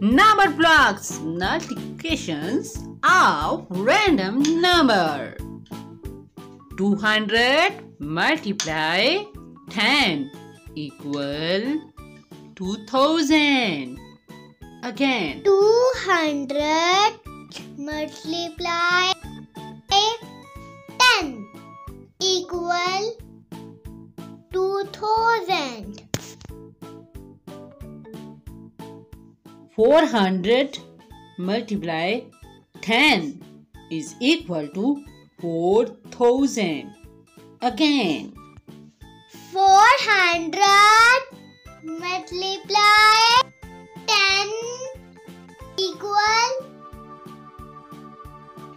Number blocks multiplications of random number. 200 multiply 10 equal 2000. Again. 200 multiply 400 multiply 10 is equal to 4000. Again. 400 multiply 10 equal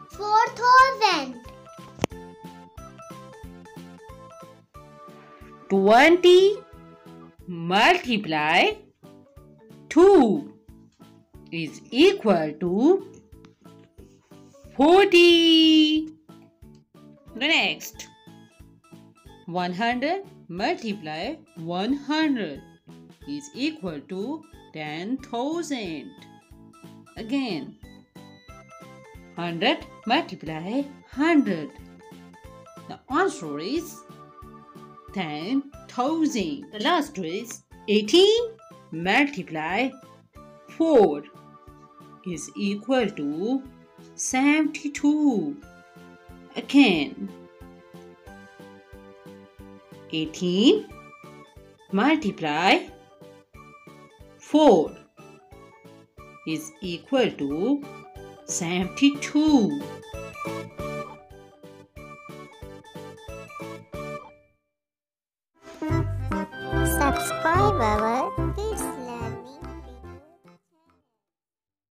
4000. 20 multiply 2 is equal to 40. The next 100 multiply 100 is equal to 10,000. Again 100 multiply 100. The answer is 10,000. The last is 18 multiply 4 is equal to 72. Again, 18 multiply 4 is equal to 72. Subscribe our